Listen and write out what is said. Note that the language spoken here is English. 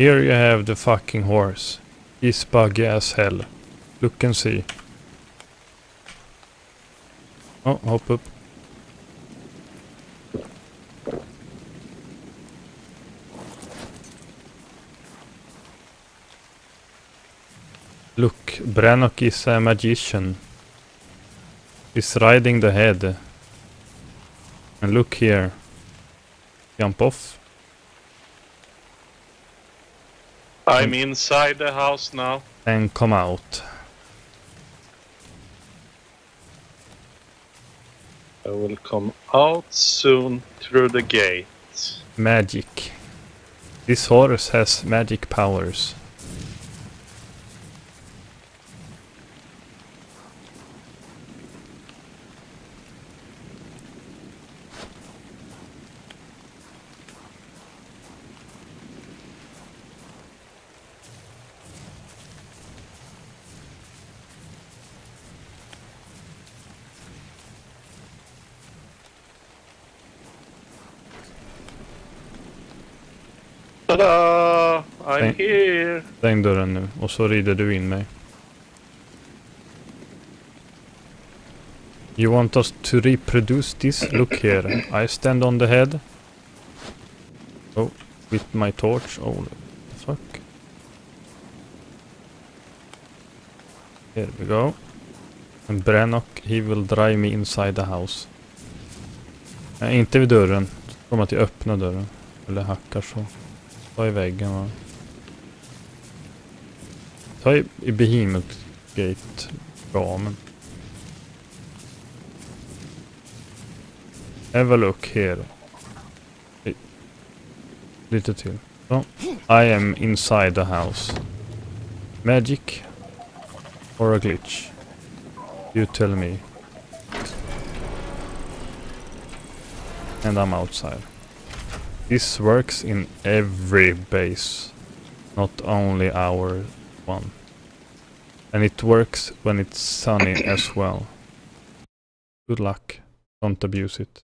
Here you have the fucking horse. He's buggy as hell. Look and see. Oh, hop up. Look, Brannock is a magician. He's riding the head. And look here. Jump off. I'm inside the house now. and come out. I will come out soon through the gate. Magic. This horse has magic powers. Ta-da! I'm Thank- here! Stäng dörren nu och så rider du in mig. You want us to reproduce this? Look here. I stand on the head. Oh, with my torch. Oh, the fuck. Here we go. And Brannock, he will drive me inside the house. Nej, inte vid dörren. Kommer att jag öppnar dörren. Eller hackar så. Ta i väggen va. Ta i, i Behemoth Gate-ramen. Have a look here. Lite till. Så. I am inside the house. Magic or a glitch? You tell me. And I'm outside. This works in every base, not only our one. And it works when it's sunny as well. Good luck. Don't abuse it.